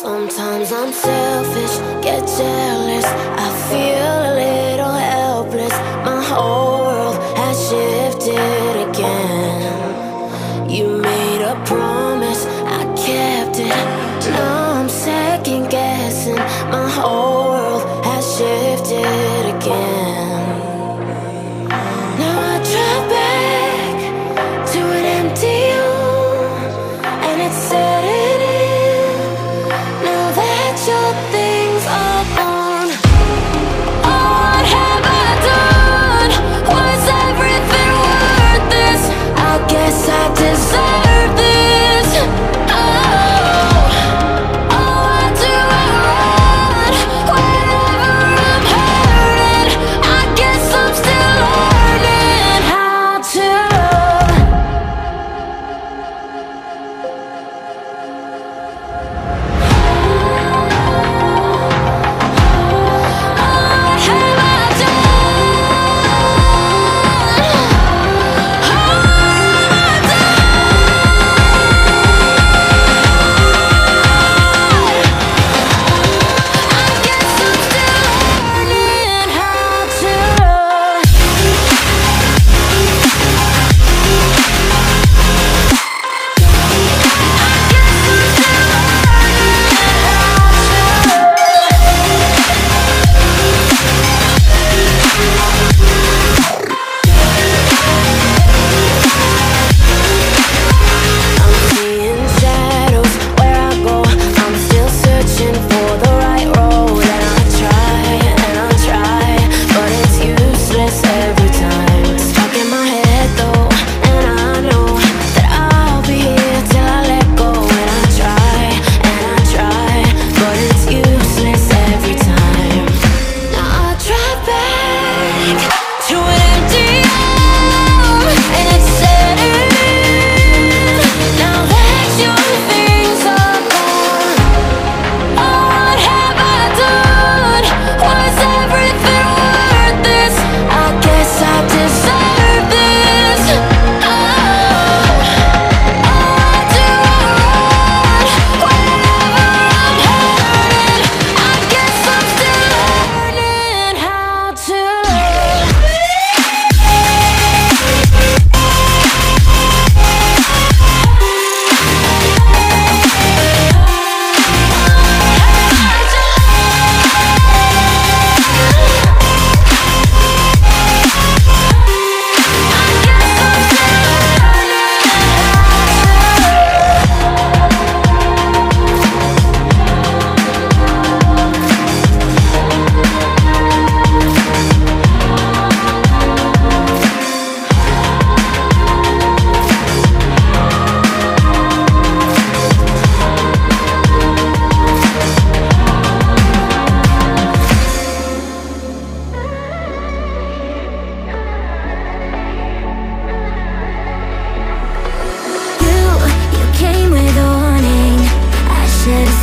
Sometimes I'm selfish, get jealous. I feel a little helpless. My whole world has shifted again.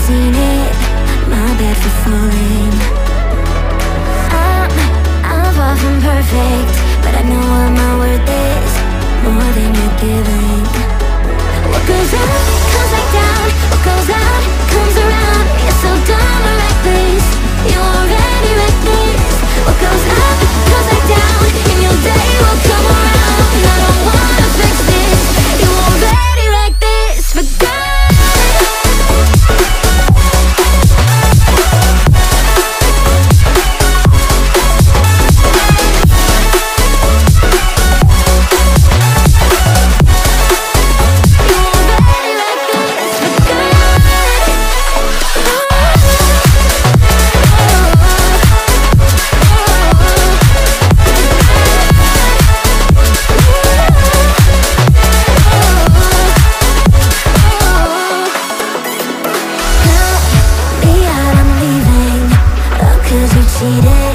seen it, my bad for falling. Cheated